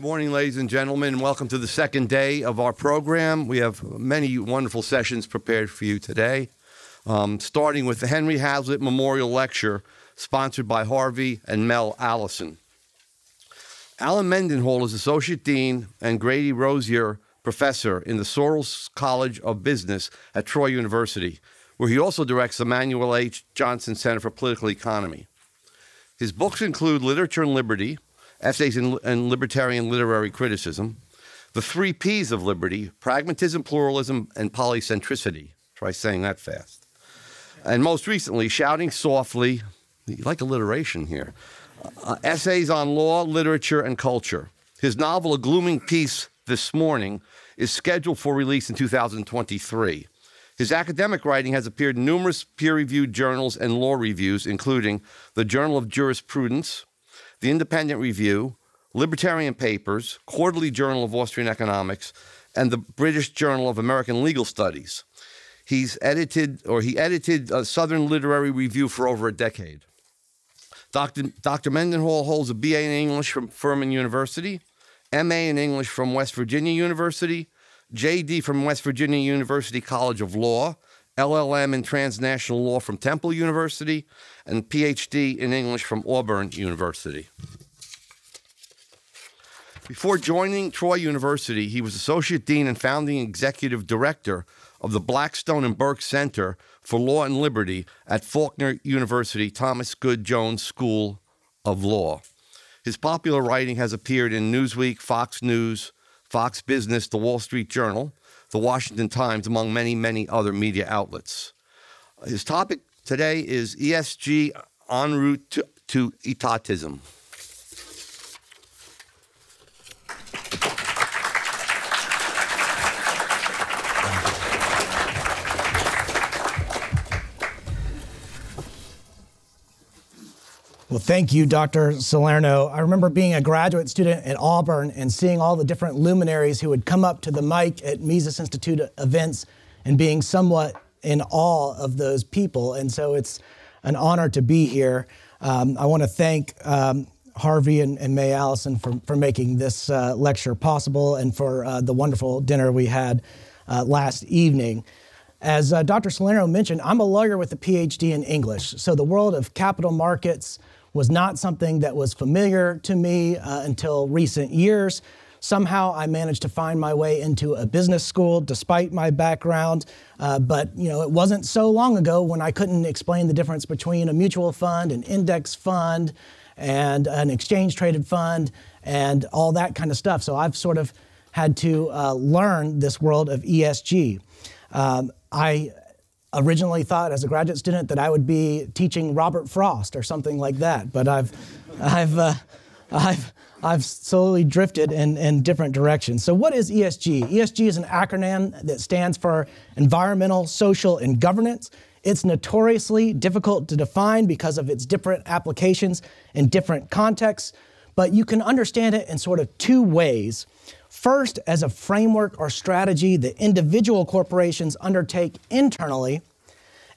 Morning, ladies and gentlemen, and welcome to the second day of our program. We have many wonderful sessions prepared for you today, um, starting with the Henry Hazlitt Memorial Lecture, sponsored by Harvey and Mei Allison. Allen Mendenhall is Associate Dean and Grady Rosier Professor in the Sorrells College of Business at Troy University, where he also directs the Manuel H. Johnson Center for Political Economy. His books include Literature and Liberty, Essays in, in Libertarian Literary Criticism, The Three Ps of Liberty, Pragmatism, Pluralism, and Polycentricity. Try saying that fast. And most recently, Shouting Softly, you like alliteration here, uh, Essays on Law, Literature, and Culture. His novel, A Glooming Peace This Morning, is scheduled for release in 2023. His academic writing has appeared in numerous peer reviewed journals and law reviews, including the Journal of Jurisprudence, the Independent Review, Libertarian Papers, Quarterly Journal of Austrian Economics, and the British Journal of American Legal Studies. He's edited, or he edited uh, Southern Literary Review for over a decade. Dr. Dr. Mendenhall holds a BA in English from Furman University, MA in English from West Virginia University, JD from West Virginia University College of Law, LLM in Transnational Law from Temple University, and PhD in English from Auburn University. Before joining Troy University, he was Associate Dean and founding Executive Director of the Blackstone and Burke Center for Law and Liberty at Faulkner University Thomas Goode Jones School of Law. His popular writing has appeared in Newsweek, Fox News, Fox Business, The Wall Street Journal, The Washington Times, among many, many other media outlets. His topic today is ESG en route to, to etatism. Well, thank you, Dr. Salerno. I remember being a graduate student at Auburn and seeing all the different luminaries who would come up to the mic at Mises Institute events and being somewhat in awe of those people. And so it's an honor to be here. Um, I want to thank um, Harvey and, and, Mei Allison for, for making this uh, lecture possible and for uh, the wonderful dinner we had uh, last evening. As uh, Dr. Salerno mentioned, I'm a lawyer with a PhD in English. So the world of capital markets, was not something that was familiar to me uh, until recent years. Somehow I managed to find my way into a business school despite my background. Uh, but you know, it wasn't so long ago when I couldn't explain the difference between a mutual fund, an index fund, and an exchange traded fund, and all that kind of stuff. So I've sort of had to uh, learn this world of ESG. Um, I originally thought as a graduate student that I would be teaching Robert Frost or something like that, but I've, I've, uh, I've, I've slowly drifted in, in different directions. So, what is ESG? ESG is an acronym that stands for Environmental, Social, and Governance. It's notoriously difficult to define because of its different applications in different contexts, but you can understand it in sort of two ways. First, as a framework or strategy that individual corporations undertake internally.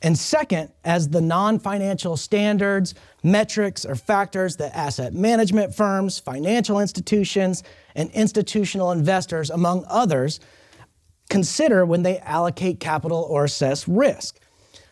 And second, as the non financial standards, metrics, or factors that asset management firms, financial institutions, and institutional investors, among others, consider when they allocate capital or assess risk.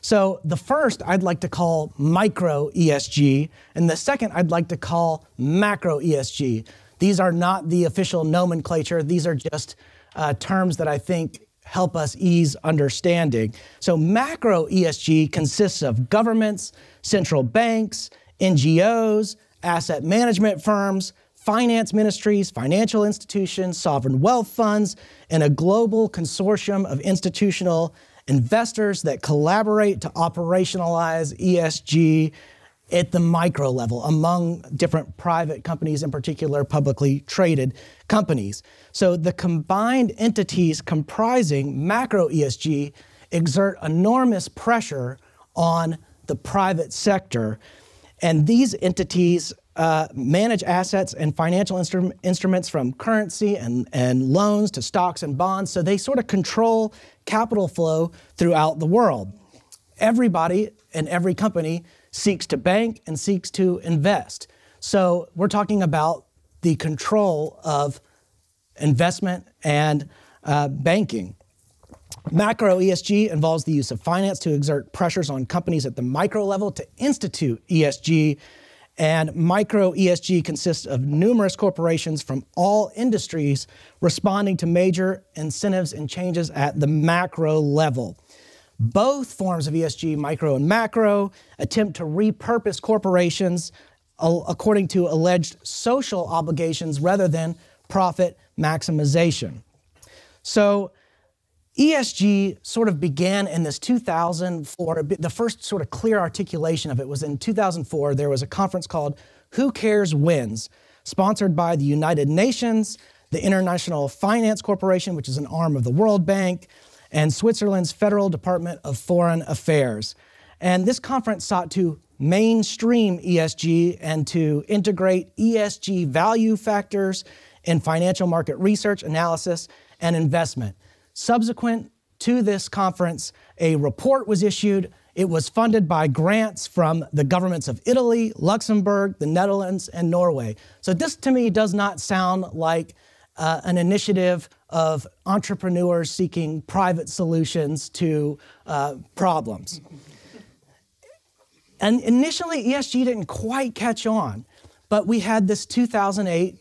So, the first I'd like to call micro ESG, and the second I'd like to call macro ESG. These are not the official nomenclature, these are just uh, terms that I think help us ease understanding. So, macro ESG consists of governments, central banks, NGOs, asset management firms, finance ministries, financial institutions, sovereign wealth funds, and a global consortium of institutional investors that collaborate to operationalize ESG at the micro level among different private companies, in particular publicly traded companies. So the combined entities comprising macro ESG exert enormous pressure on the private sector. And these entities uh, manage assets and financial instru- instruments from currency and, and loans to stocks and bonds. So they sort of control capital flow throughout the world. Everybody and every company seeks to bank and seeks to invest. So we're talking about the control of investment and uh, banking. Macro ESG involves the use of finance to exert pressures on companies at the micro level to institute ESG. And micro ESG consists of numerous corporations from all industries responding to major incentives and changes at the macro level. Both forms of ESG, micro and macro, attempt to repurpose corporations uh, according to alleged social obligations rather than profit maximization. So, ESG sort of began in this 2004. The first sort of clear articulation of it was in 2004. There was a conference called Who Cares Wins, sponsored by the United Nations, the International Finance Corporation, which is an arm of the World Bank, and Switzerland's Federal Department of Foreign Affairs. And this conference sought to mainstream ESG and to integrate ESG value factors in financial market research, analysis, and investment. Subsequent to this conference, a report was issued. It was funded by grants from the governments of Italy, Luxembourg, the Netherlands, and Norway. So, this to me does not sound like uh, an initiative of entrepreneurs seeking private solutions to uh, problems. And initially, ESG didn't quite catch on, but we had this 2008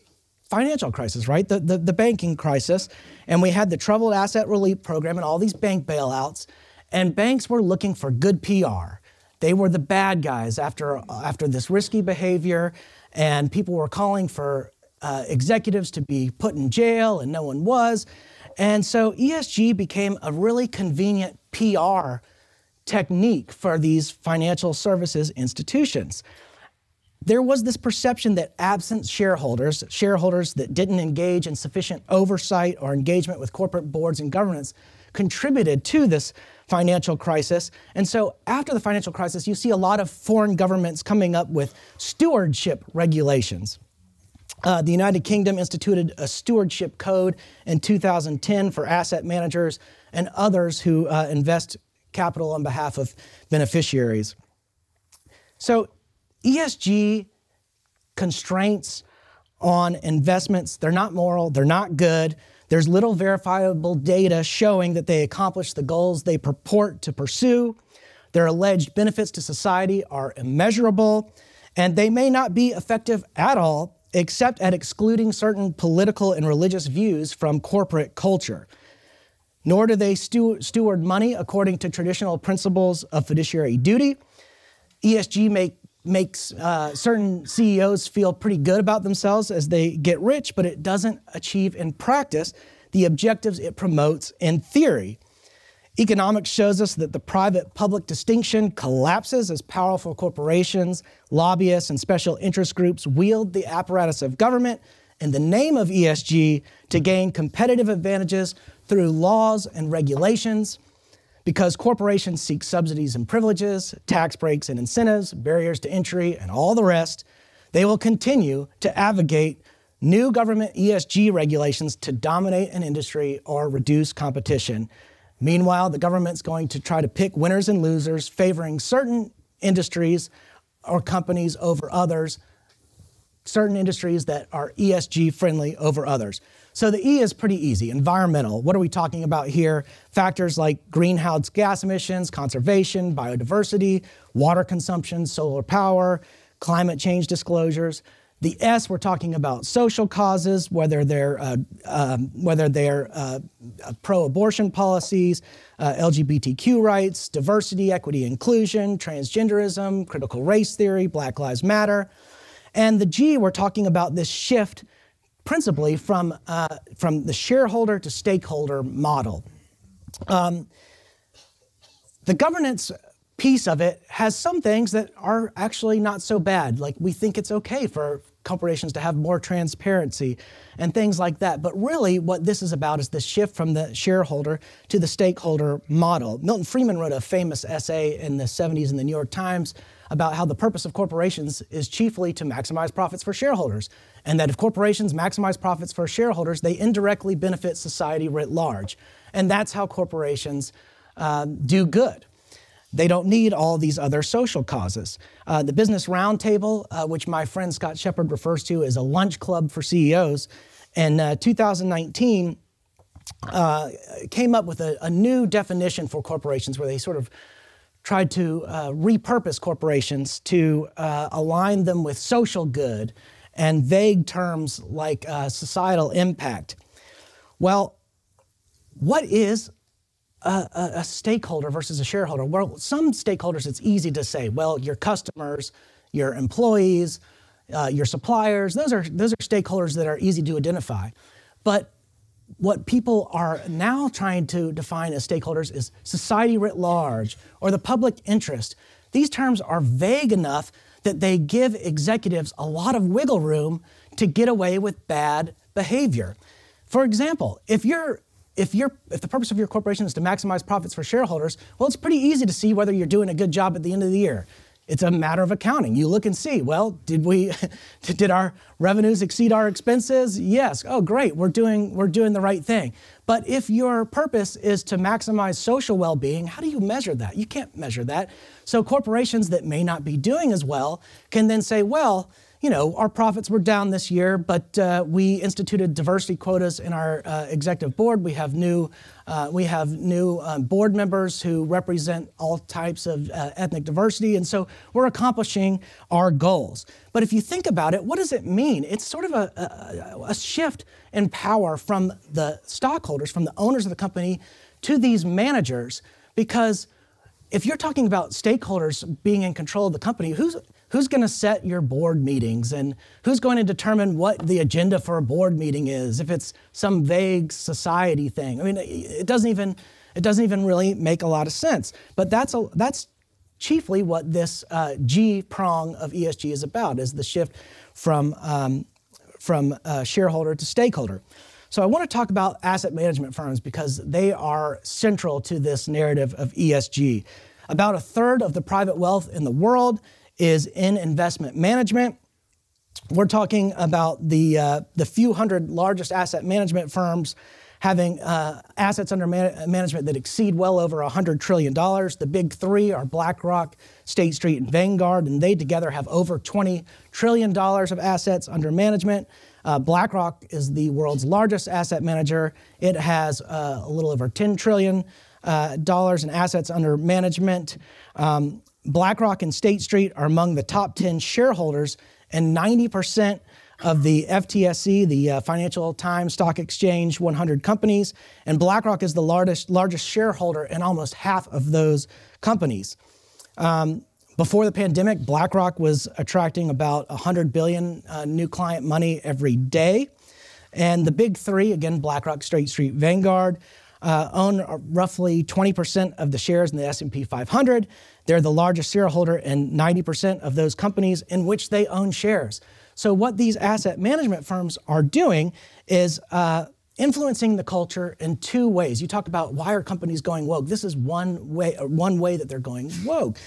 financial crisis, right? The, the, the, banking crisis. And we had the Troubled Asset Relief Program and all these bank bailouts. And banks were looking for good PR. They were the bad guys after, after this risky behavior. And people were calling for uh, executives to be put in jail, and no one was. And so ESG became a really convenient PR technique for these financial services institutions there was this perception that absent shareholders, shareholders that didn't engage in sufficient oversight or engagement with corporate boards and governance, contributed to this financial crisis. And so, after the financial crisis, you see a lot of foreign governments coming up with stewardship regulations. Uh, the United Kingdom instituted a stewardship code in 2010 for asset managers and others who uh, invest capital on behalf of beneficiaries. So, ESG constraints on investments, they're not moral, they're not good. There's little verifiable data showing that they accomplish the goals they purport to pursue. Their alleged benefits to society are immeasurable, and they may not be effective at all, except at excluding certain political and religious views from corporate culture. Nor do they steward money according to traditional principles of fiduciary duty. ESG may makes uh, certain CEOs feel pretty good about themselves as they get rich, but it doesn't achieve in practice the objectives it promotes in theory. Economics shows us that the private public distinction collapses as powerful corporations, lobbyists, and special interest groups wield the apparatus of government in the name of ESG to gain competitive advantages through laws and regulations because corporations seek subsidies and privileges, tax breaks and incentives, barriers to entry, and all the rest, they will continue to advocate new government ESG regulations to dominate an industry or reduce competition. Meanwhile, the government's going to try to pick winners and losers, favoring certain industries or companies over others, certain industries that are ESG friendly over others. So the E is pretty easy. Environmental. What are we talking about here? Factors like greenhouse gas emissions, conservation, biodiversity, water consumption, solar power, climate change disclosures. The S, we're talking about social causes, whether they're uh, um, whether they're uh, pro-abortion policies, uh, LGBTQ rights, diversity, equity, inclusion, transgenderism, critical race theory, Black Lives Matter, and the G, we're talking about this shift principally from, uh, from the shareholder to stakeholder model. Um, the governance piece of it has some things that are actually not so bad. Like we think it's okay for corporations to have more transparency and things like that. But really, what this is about is the shift from the shareholder to the stakeholder model. Milton Friedman wrote a famous essay in the 70s in the New York Times about how the purpose of corporations is chiefly to maximize profits for shareholders, and that if corporations maximize profits for shareholders, they indirectly benefit society writ large. And that's how corporations uh, do good. They don't need all these other social causes. Uh, the Business Roundtable, uh, which my friend Scott Shepard refers to as a lunch club for CEOs, in uh, 2019 uh, came up with a, a, new definition for corporations where they sort of tried to uh, repurpose corporations to uh, align them with social good and vague terms like societal impact. Well, what is a, a, stakeholder versus a shareholder? Well, some stakeholders, it's easy to say, well, your customers, your employees, uh, your suppliers, those are, those are stakeholders that are easy to identify. But what people are now trying to define as stakeholders is society writ large or the public interest. These terms are vague enough that they give executives a lot of wiggle room to get away with bad behavior. For example, if you're if, if the purpose of your corporation is to maximize profits for shareholders, well, it's pretty easy to see whether you're doing a good job at the end of the year. It's a matter of accounting. You look and see, well, did we did our revenues exceed our expenses? Yes. Oh, great. We're doing we're doing the right thing. But if your purpose is to maximize social well-being, how do you measure that? You can't measure that. So corporations that may not be doing as well can then say, well, you know, our profits were down this year, but uh, we instituted diversity quotas in our uh, executive board. We have new, uh, we have new um, board members who represent all types of uh, ethnic diversity, and so we're accomplishing our goals. But if you think about it, what does it mean? It's sort of a, a, a shift in power from the stockholders, from the owners of the company, to these managers, because if you're talking about stakeholders being in control of the company, who's who's going to set your board meetings and who's going to determine what the agenda for a board meeting is if it's some vague society thing? I mean it doesn't even it doesn't even really make a lot of sense. But that's a that's chiefly what this uh, g prong of esg is about is the shift from um, from uh, shareholder to stakeholder. So i want to talk about asset management firms because they are central to this narrative of esg about a third of the private wealth in the world is in investment management. We're talking about the, uh, the few hundred largest asset management firms having uh, assets under man- management that exceed well over $100 trillion. The big three are BlackRock, State Street, and Vanguard, and they together have over $20 trillion of assets under management. Uh, BlackRock is the world's largest asset manager. It has uh, a little over $10 trillion uh, in assets under management. Um, BlackRock and State Street are among the top 10 shareholders, and 90% of the FTSE, the uh, Financial Times Stock Exchange 100 companies, and BlackRock is the largest, largest shareholder in almost half of those companies. Um, before the pandemic, BlackRock was attracting about 100 billion uh, new client money every day. And the big three, again, BlackRock, State Street, Vanguard, uh, own roughly 20% of the shares in the S&P 500. They're the largest shareholder in 90% of those companies in which they own shares. So what these asset management firms are doing is uh, influencing the culture in two ways. You talk about why are companies going woke? This is one way, one way that they're going woke.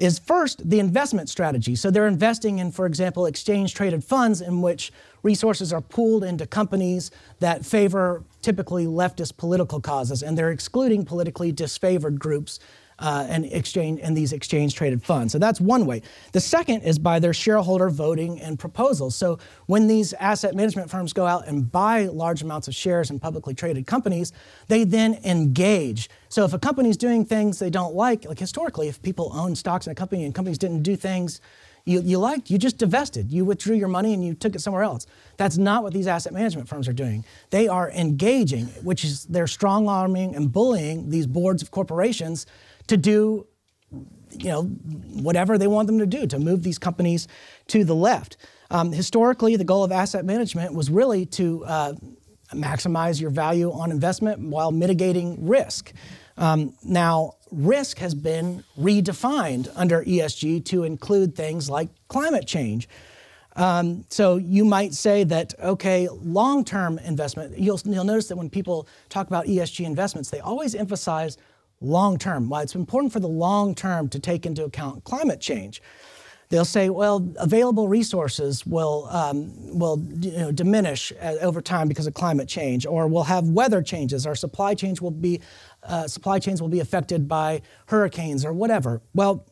Is first the investment strategy. So they're investing in, for example, exchange traded funds in which resources are pooled into companies that favor typically leftist political causes, and they're excluding politically disfavored groups uh, and exchange and these exchange traded funds. So that's one way. The second is by their shareholder voting and proposals. So when these asset management firms go out and buy large amounts of shares in publicly traded companies, they then engage. So if a company's doing things they don't like, like historically, if people own stocks in a company and companies didn't do things you, you liked, you just divested. You withdrew your money and you took it somewhere else. That's not what these asset management firms are doing. They are engaging, which is they're strong arming and bullying these boards of corporations to do you know, whatever they want them to do to move these companies to the left. Um, historically, the goal of asset management was really to uh, maximize your value on investment while mitigating risk. Um, now, risk has been redefined under ESG to include things like climate change. Um, so you might say that, okay, long term investment, you'll, you'll notice that when people talk about ESG investments, they always emphasize long term, why it's important for the long term to take into account climate change. they'll say, well, available resources will, um, will you know, diminish uh, over time because of climate change, or we'll have weather changes. Our supply chains will be, uh, supply chains will be affected by hurricanes or whatever. Well,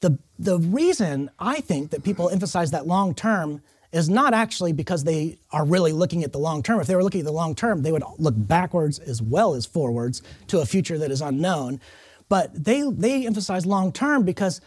the, the reason I think that people emphasize that long term is not actually because they are really looking at the long term. If they were looking at the long term, they would look backwards as well as forwards to a future that is unknown. But they, they emphasize long term because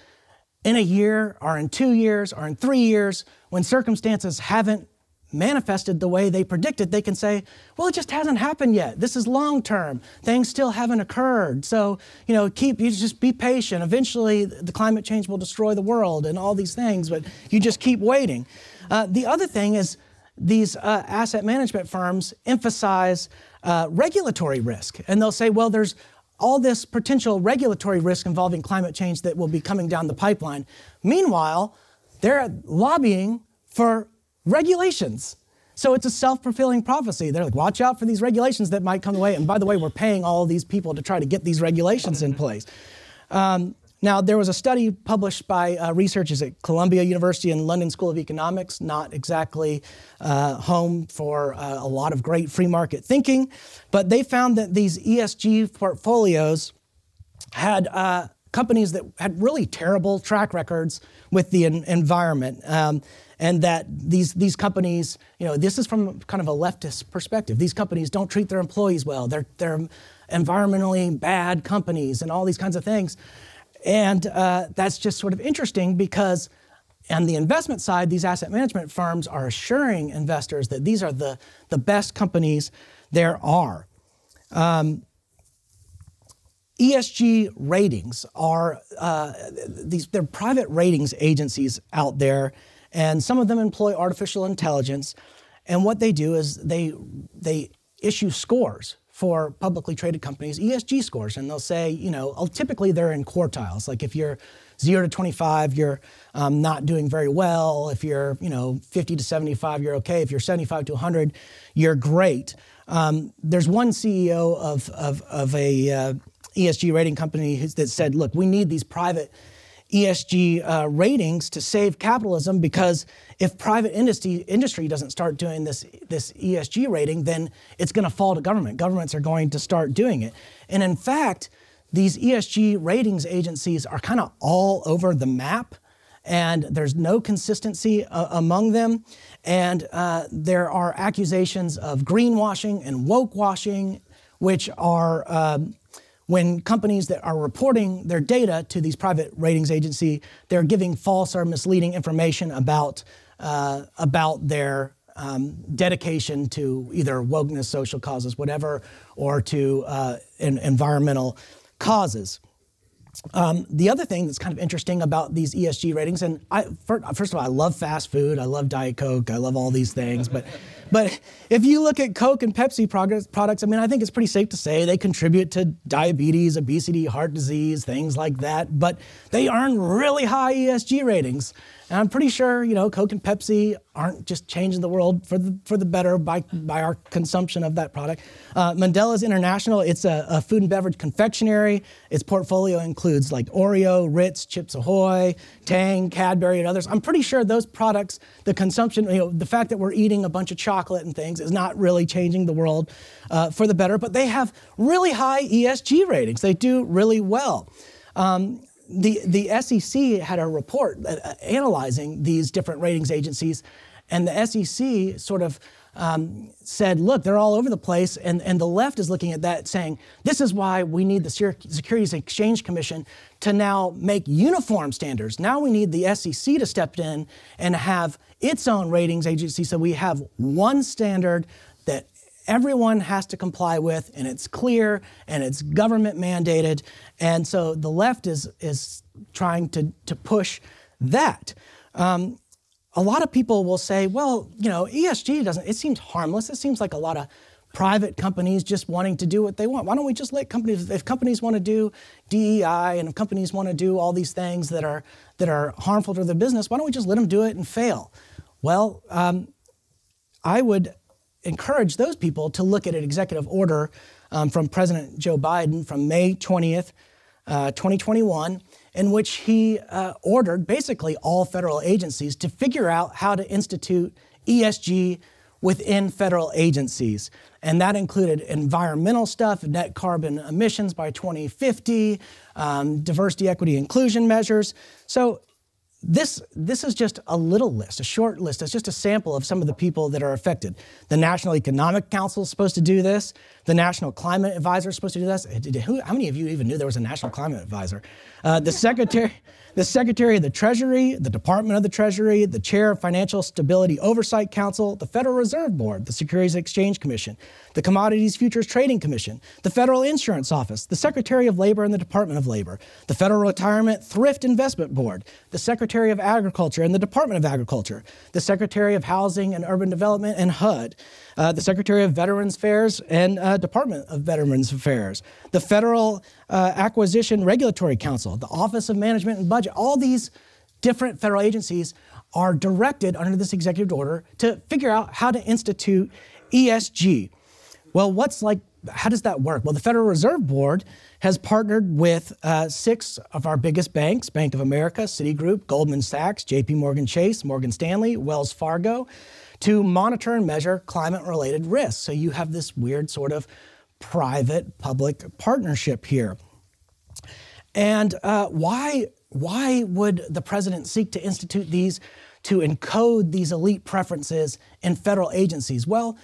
in a year or in two years or in three years, when circumstances haven't manifested the way they predicted, they can say, well, it just hasn't happened yet. This is long term. Things still haven't occurred. So, you know, keep, you just be patient. Eventually, the climate change will destroy the world and all these things, but you just keep waiting. Uh, the other thing is these uh, asset management firms emphasize uh, regulatory risk. And they'll say, well, there's all this potential regulatory risk involving climate change that will be coming down the pipeline. Meanwhile, they're lobbying for regulations. So it's a self fulfilling prophecy. They're like, watch out for these regulations that might come away. And by the way, we're paying all these people to try to get these regulations in place. Um, now, there was a study published by uh, researchers at Columbia University and London School of Economics, not exactly uh, home for uh, a lot of great free market thinking, but they found that these ESG portfolios had uh, companies that had really terrible track records with the environment. Um, and that these, these companies, you know, this is from kind of a leftist perspective. These companies don't treat their employees well. They're, they're environmentally bad companies and all these kinds of things. And uh, that's just sort of interesting because on the investment side, these asset management firms are assuring investors that these are the, the best companies there are. Um, ESG ratings are uh, these they're private ratings agencies out there, and some of them employ artificial intelligence. And what they do is they they issue scores for publicly traded companies, ESG scores, and they'll say, you know, uh, typically they're in quartiles. Like if you're zero to 25, you're um, not doing very well. If you're, you know, 50 to 75, you're okay. If you're 75 to 100, you're great. Um, there's one CEO of, of, of a uh, ESG rating company that said, look, we need these private ESG uh, ratings to save capitalism because if private industry, industry doesn't start doing this, this ESG rating, then it's going to fall to government. Governments are going to start doing it. And in fact, these ESG ratings agencies are kind of all over the map, and there's no consistency uh, among them. And uh, there are accusations of greenwashing and woke washing, which are um, when companies that are reporting their data to these private ratings agency, they're giving false or misleading information about, uh, about their um, dedication to either wokeness, social causes, whatever, or to uh, environmental causes. Um, the other thing that's kind of interesting about these ESG ratings, and I, first of all, I love fast food, I love Diet Coke, I love all these things, but but if you look at Coke and Pepsi products, I mean, I think it's pretty safe to say they contribute to diabetes, obesity, heart disease, things like that. But they earn really high ESG ratings. And I'm pretty sure, you know, Coke and Pepsi aren't just changing the world for the, for the better by, by our consumption of that product. Uh, Mondelez International, it's a, a, food and beverage confectionery. Its portfolio includes like Oreo, Ritz, Chips Ahoy, Tang, Cadbury, and others. I'm pretty sure those products, the consumption, you know, the fact that we're eating a bunch of chocolate and things is not really changing the world uh, for the better, but they have really high ESG ratings. They do really well. Um, the, the SEC had a report uh, uh, analyzing these different ratings agencies, and the SEC sort of um, said, look, they're all over the place. And, and the left is looking at that saying, this is why we need the Securities Exchange Commission to now make uniform standards. Now we need the SEC to step in and have its own ratings agency so we have one standard that everyone has to comply with, and it's clear and it's government mandated. And so the left is, is trying to, to push that. Um, a lot of people will say, well, you know, ESG doesn't, it seems harmless. It seems like a lot of private companies just wanting to do what they want. Why don't we just let companies, if companies want to do DEI and if companies want to do all these things that are, that are harmful to their business, why don't we just let them do it and fail? Well, um, I would encourage those people to look at an executive order um, from President Joe Biden from May 20th, uh, 2021, in which he uh, ordered basically all federal agencies to figure out how to institute ESG within federal agencies. And that included environmental stuff, net carbon emissions by 2050, um, diversity, equity, inclusion measures. So this, this is just a little list, a short list. It's just a sample of some of the people that are affected. The National Economic Council is supposed to do this. The National Climate Advisor is supposed to do this. How many of you even knew there was a National Climate Advisor? Uh, the Secretary the Secretary of the Treasury, the Department of the Treasury, the Chair of Financial Stability Oversight Council, the Federal Reserve Board, the Securities Exchange Commission, the Commodities Futures Trading Commission, the Federal Insurance Office, the Secretary of Labor and the Department of Labor, the Federal Retirement Thrift Investment Board, the Secretary of Agriculture and the Department of Agriculture, the Secretary of Housing and Urban Development and HUD, uh, the Secretary of Veterans Affairs and uh, Department of Veterans Affairs, the Federal uh, Acquisition Regulatory Council, the Office of Management and Budget. All these different federal agencies are directed under this executive order to figure out how to institute ESG. Well, what's like, how does that work? Well, the Federal Reserve Board has partnered with uh, six of our biggest banks Bank of America, Citigroup, Goldman Sachs, JP Morgan Chase, Morgan Stanley, Wells Fargo to monitor and measure climate related risks. So you have this weird sort of private public partnership here. And uh, why, why would the president seek to institute these to encode these elite preferences in federal agencies? Well,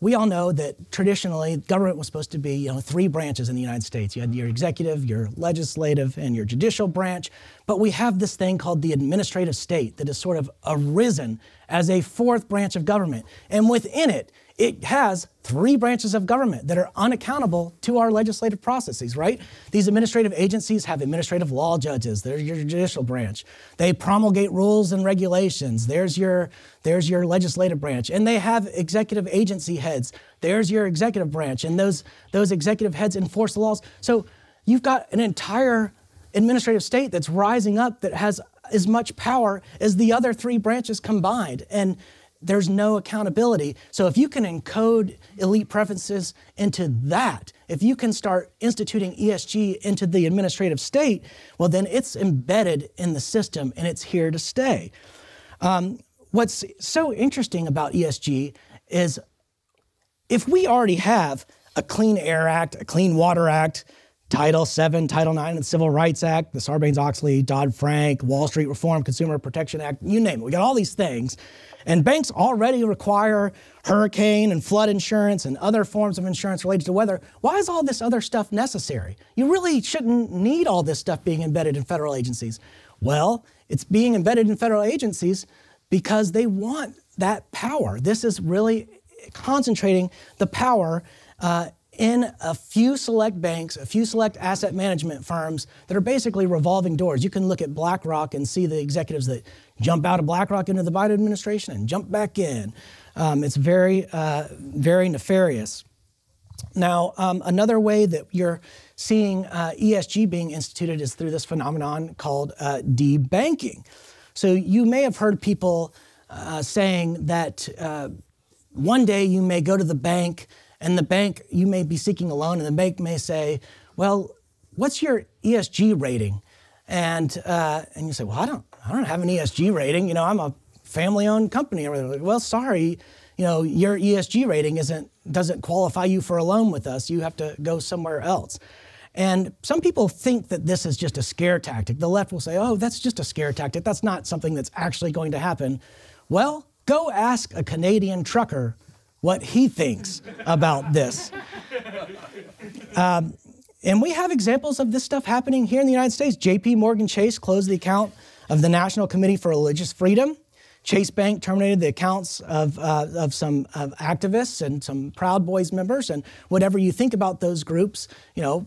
we all know that traditionally government was supposed to be you know three branches in the United States. You had your executive, your legislative, and your judicial branch. But we have this thing called the administrative state that has sort of arisen as a fourth branch of government. And within it, it has three branches of government that are unaccountable to our legislative processes, right? These administrative agencies have administrative law judges. They're your judicial branch. They promulgate rules and regulations. There's your, there's your legislative branch. And they have executive agency heads. There's your executive branch. And those, those executive heads enforce the laws. So you've got an entire administrative state that's rising up that has as much power as the other three branches combined. And there's no accountability. So if you can encode elite preferences into that, if you can start instituting ESG into the administrative state, well, then it's embedded in the system and it's here to stay. Um, what's so interesting about ESG is if we already have a Clean Air Act, a Clean Water Act, Title VII, Title IX the Civil Rights Act, the Sarbanes-Oxley, Dodd-Frank, Wall Street Reform, Consumer Protection Act, you name it. We got all these things. And banks already require hurricane and flood insurance and other forms of insurance related to weather. Why is all this other stuff necessary? You really shouldn't need all this stuff being embedded in federal agencies. Well, it's being embedded in federal agencies because they want that power. This is really concentrating the power uh, in a few select banks, a few select asset management firms that are basically revolving doors. You can look at BlackRock and see the executives that jump out of BlackRock into the Biden administration and jump back in. Um, it's very, uh, very nefarious. Now, um, another way that you're seeing uh, ESG being instituted is through this phenomenon called uh, debanking. So you may have heard people uh, saying that uh, one day you may go to the bank and the bank, you may be seeking a loan, and the bank may say, Well, what's your ESG rating? And, uh, and you say, Well, I don't, I don't have an ESG rating. You know, I'm a family owned company. Like, well, sorry, you know, your ESG rating isn't, doesn't qualify you for a loan with us. You have to go somewhere else. And some people think that this is just a scare tactic. The left will say, oh, that's just a scare tactic. That's not something that's actually going to happen. Well, go ask a Canadian trucker what he thinks about this. Um, and we have examples of this stuff happening here in the United States. JP Morgan Chase closed the account of the National Committee for Religious Freedom. Chase Bank terminated the accounts of, uh, of some of activists and some Proud Boys members. And whatever you think about those groups, you know,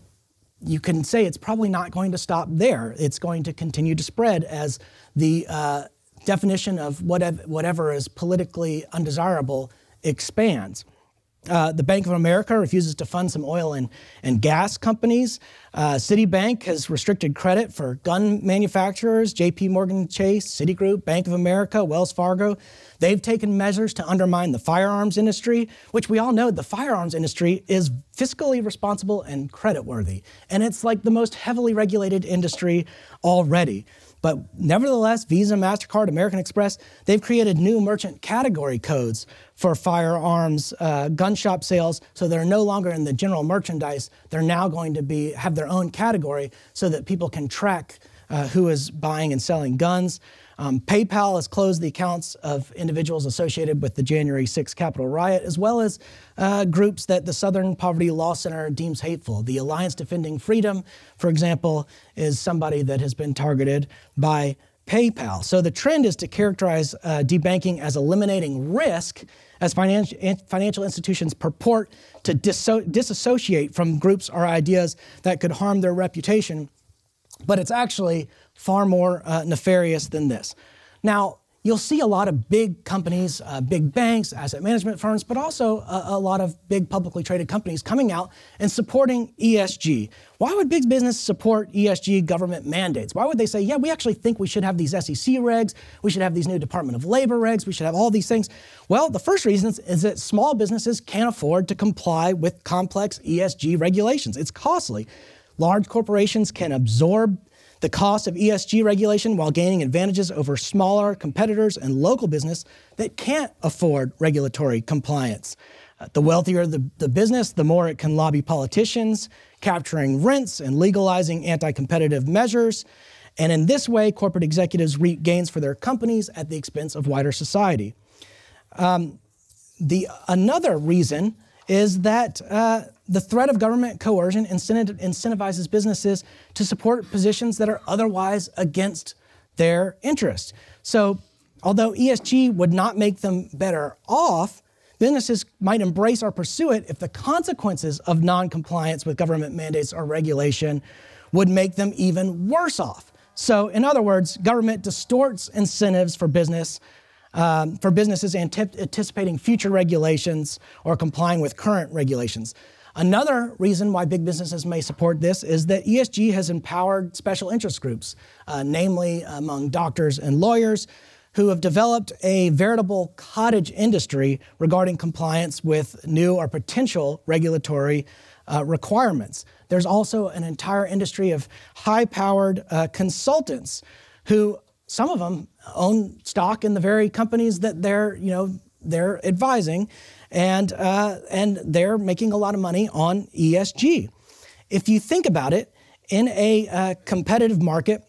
you can say it's probably not going to stop there. It's going to continue to spread as the uh, definition of whatever, whatever is politically undesirable expands. Uh, the Bank of America refuses to fund some oil and, and gas companies. Uh, Citibank has restricted credit for gun manufacturers, JP Morgan Chase, Citigroup, Bank of America, Wells Fargo. They've taken measures to undermine the firearms industry, which we all know the firearms industry is fiscally responsible and creditworthy. And it's like the most heavily regulated industry already. But nevertheless, Visa, MasterCard, American Express, they've created new merchant category codes for firearms uh, gun shop sales so they're no longer in the general merchandise. They're now going to be have their own category so that people can track uh, who is buying and selling guns. Um, PayPal has closed the accounts of individuals associated with the January 6th Capitol riot, as well as uh, groups that the Southern Poverty Law Center deems hateful. The Alliance Defending Freedom, for example, is somebody that has been targeted by PayPal. So the trend is to characterize uh, debanking as eliminating risk as financial, financial institutions purport to disassociate from groups or ideas that could harm their reputation. But it's actually far more uh, nefarious than this. Now, you'll see a lot of big companies, uh, big banks, asset management firms, but also a, a, lot of big publicly traded companies coming out and supporting ESG. Why would big business support ESG government mandates? Why would they say, yeah, we actually think we should have these SEC regs, we should have these new Department of Labor regs, we should have all these things? Well, the first reason is that small businesses can't afford to comply with complex ESG regulations. It's costly. Large corporations can absorb the cost of ESG regulation while gaining advantages over smaller competitors and local business that can't afford regulatory compliance. Uh, the wealthier the, the business, the more it can lobby politicians, capturing rents and legalizing anti competitive measures. And in this way, corporate executives reap gains for their companies at the expense of wider society. Um, the another reason is that uh, the threat of government coercion incentivizes businesses to support positions that are otherwise against their interests. So, although ESG would not make them better off, businesses might embrace or pursue it if the consequences of noncompliance with government mandates or regulation would make them even worse off. So, in other words, government distorts incentives for business um, for businesses anticipating future regulations or complying with current regulations. Another reason why big businesses may support this is that ESG has empowered special interest groups, uh, namely among doctors and lawyers, who have developed a veritable cottage industry regarding compliance with new or potential regulatory uh, requirements. There's also an entire industry of high powered uh, consultants who some of them own stock in the very companies that they're, you know, they're advising, and uh, and they're making a lot of money on ESG. If you think about it, in a uh, competitive market,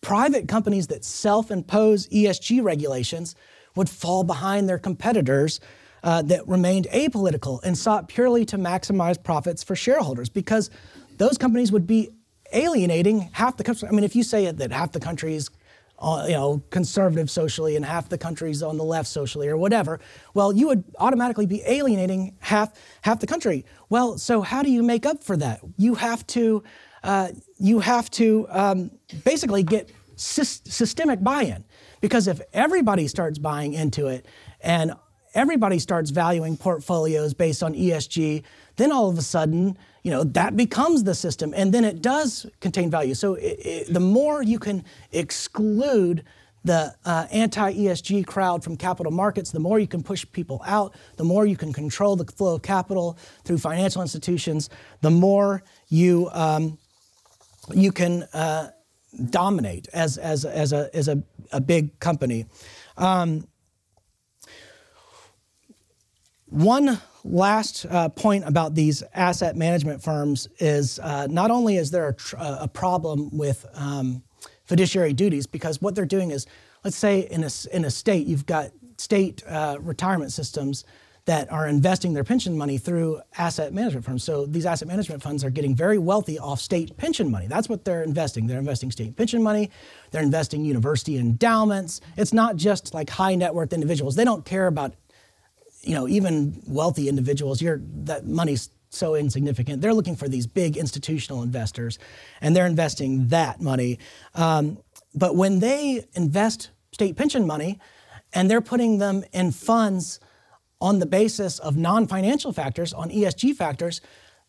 private companies that self-impose ESG regulations would fall behind their competitors uh, that remained apolitical and sought purely to maximize profits for shareholders because those companies would be alienating half the country. I mean, if you say that half the country is uh, you know, conservative socially and half the country's on the left socially or whatever, well, you would automatically be alienating half half the country. Well, so how do you make up for that? You have to uh, you have to um, basically get sy- systemic buy-in because if everybody starts buying into it and everybody starts valuing portfolios based on ESG, then all of a sudden you know, that becomes the system, and then it does contain value. So it, it, the more you can exclude the uh, anti-ESG crowd from capital markets, the more you can push people out, the more you can control the flow of capital through financial institutions, the more you um, you can uh, dominate as as as a as a, a big company. Um, one last uh, point about these asset management firms is uh, not only is there a, a problem with um, fiduciary duties, because what they're doing is, let's say in a, in a state, you've got state uh, retirement systems that are investing their pension money through asset management firms. So these asset management funds are getting very wealthy off state pension money. That's what they're investing. They're investing state pension money, they're investing university endowments. It's not just like high net worth individuals. They don't care about you know, even wealthy individuals, you're, that money's so insignificant. They're looking for these big institutional investors, and they're investing that money. Um, but when they invest state pension money, and they're putting them in funds on the basis of non-financial factors, on ESG factors,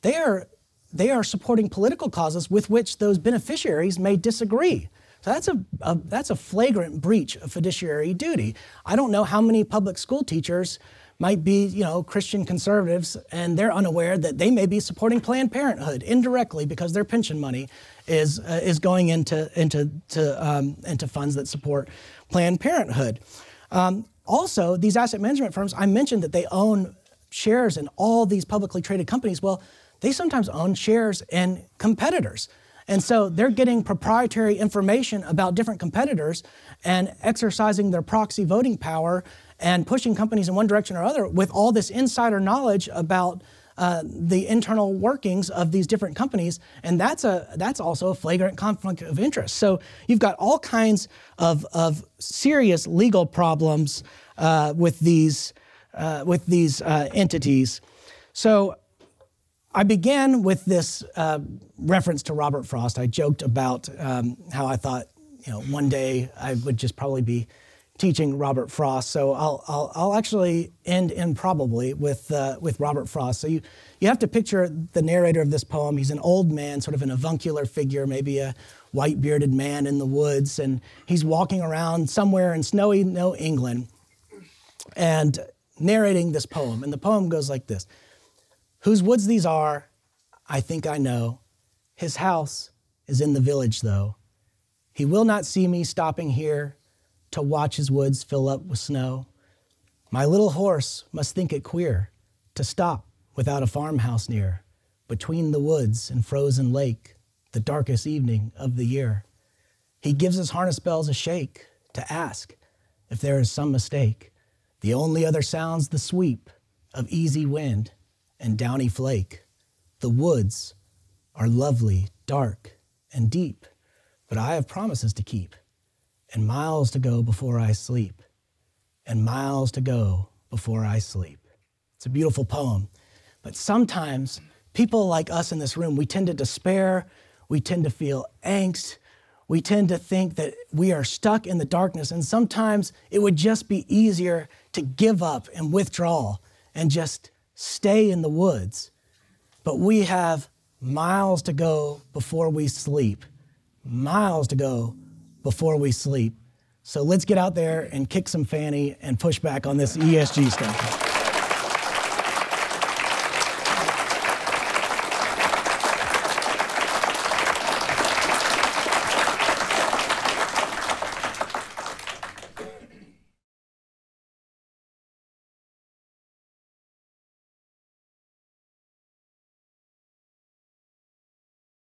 they are they are supporting political causes with which those beneficiaries may disagree. So that's a, a, that's a flagrant breach of fiduciary duty. I don't know how many public school teachers might be, you know, Christian conservatives, and they're unaware that they may be supporting Planned Parenthood indirectly because their pension money is uh, is going into into to, um, into funds that support Planned Parenthood. Um, also, these asset management firms, I mentioned that they own shares in all these publicly traded companies. Well, they sometimes own shares in competitors. And so they're getting proprietary information about different competitors and exercising their proxy voting power and pushing companies in one direction or other with all this insider knowledge about uh, the internal workings of these different companies, and that's a that's also a flagrant conflict of interest. So you've got all kinds of, of serious legal problems uh, with these uh, with these uh, entities. So I began with this uh, reference to Robert Frost. I joked about um, how I thought, you know, one day I would just probably be teaching Robert Frost. So I'll, I'll, I'll actually end improbably with, uh, with Robert Frost. So you, you have to picture the narrator of this poem. He's an old man, sort of an avuncular figure, maybe a white bearded man in the woods, and he's walking around somewhere in snowy New England and narrating this poem. And the poem goes like this. Whose woods these are, I think I know. His house is in the village, though. He will not see me stopping here to watch his woods fill up with snow. My little horse must think it queer to stop without a farmhouse near, between the woods and frozen lake, the darkest evening of the year. He gives his harness bells a shake to ask if there is some mistake. The only other sound's the sweep of easy wind and downy flake. The woods are lovely, dark, and deep, but I have promises to keep, and miles to go before I sleep, and miles to go before I sleep. It's a beautiful poem, but sometimes people like us in this room, we tend to despair, we tend to feel angst, we tend to think that we are stuck in the darkness, and sometimes it would just be easier to give up and withdraw and just stay in the woods, but we have miles to go before we sleep. Miles to go before we sleep. So let's get out there and kick some fanny and push back on this ESG stuff.